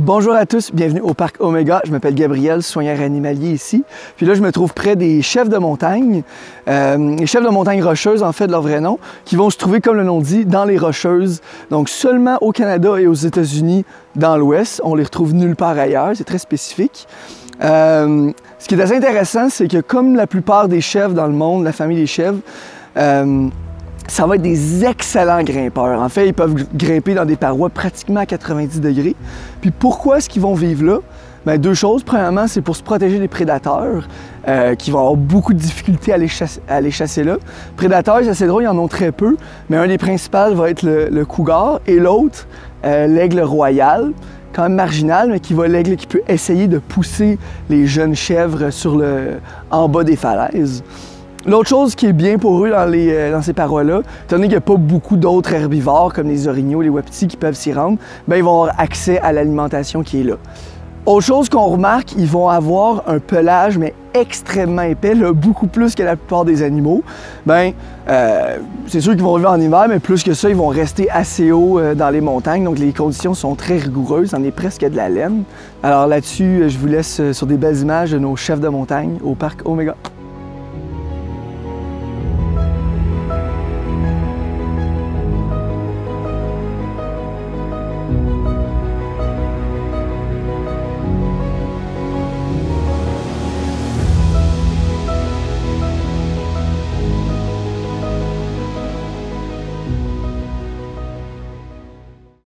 Bonjour à tous, bienvenue au Parc Omega. Je m'appelle Gabriel, soigneur animalier ici. Puis là, je me trouve près des chefs de montagne, euh, les chefs de montagne rocheuses, en fait, de leur vrai nom, qui vont se trouver, comme le nom dit, dans les rocheuses. Donc seulement au Canada et aux États-Unis, dans l'Ouest. On les retrouve nulle part ailleurs, c'est très spécifique. Euh, ce qui est assez intéressant, c'est que comme la plupart des chefs dans le monde, la famille des chèvres, euh, ça va être des excellents grimpeurs. En fait, ils peuvent grimper dans des parois pratiquement à 90 degrés. Puis pourquoi est-ce qu'ils vont vivre là? Bien, deux choses. Premièrement, c'est pour se protéger des prédateurs euh, qui vont avoir beaucoup de difficultés à les, chasser, là. Prédateurs, c'est assez drôle, ils en ont très peu, mais un des principaux va être le, cougar et l'autre, euh, l'aigle royal quand même marginal, mais qui va l'aigle qui peut essayer de pousser les jeunes chèvres sur le, en bas des falaises. L'autre chose qui est bien pour eux dans, euh, ces parois-là, étant donné qu'il n'y a pas beaucoup d'autres herbivores comme les orignaux, les wapitis qui peuvent s'y rendre, bien, ils vont avoir accès à l'alimentation qui est là. Autre chose qu'on remarque, ils vont avoir un pelage, mais extrêmement épais, beaucoup plus que la plupart des animaux. Ben, euh, c'est sûr qu'ils vont vivre en hiver, mais plus que ça, ils vont rester assez haut euh, dans les montagnes. Donc, les conditions sont très rigoureuses. On est presque de la laine. Alors là-dessus, je vous laisse sur des belles images de nos chefs de montagne au parc Omega.